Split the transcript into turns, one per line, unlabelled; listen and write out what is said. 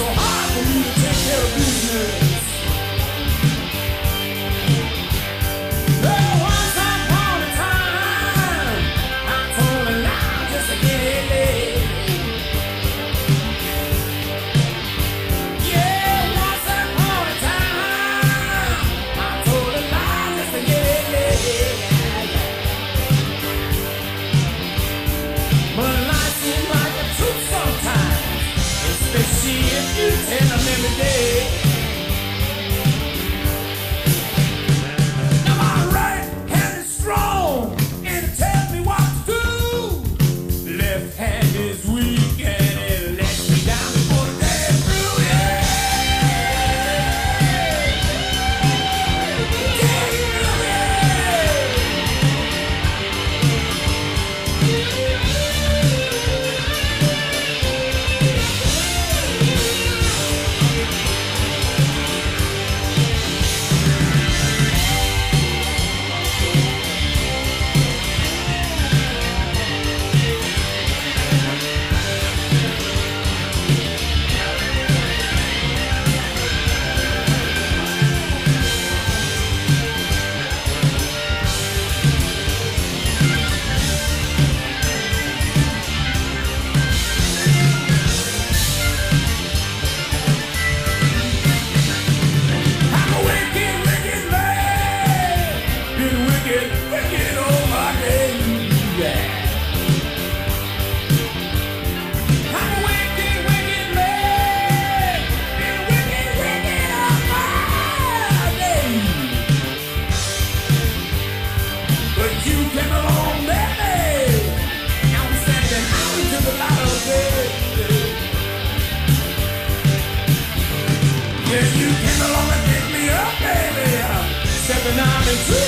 so hard for me to take care of business. and I'm every day. When you came along and picked me up, baby, seven nine and two.